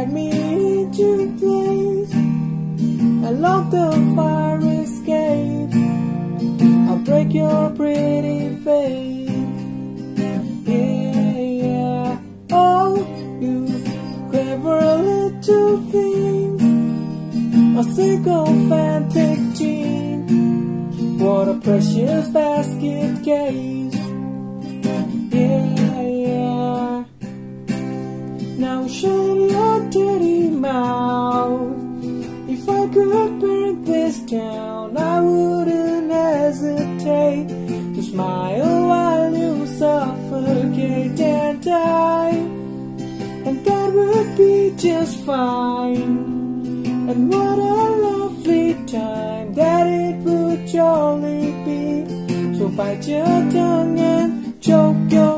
drag me into place. And lock the fire escape. I'll break your pretty face. Yeah, yeah. Oh, you clever little thing. A sycophantic teen. What a precious basket case. Yeah, yeah. Now shut your dirty mouth. If I could burn this town, I wouldn't hesitate to smile while you suffocate and die. And that would be just fine. And what a lovely time that it would surely be. So bite your tongue and choke your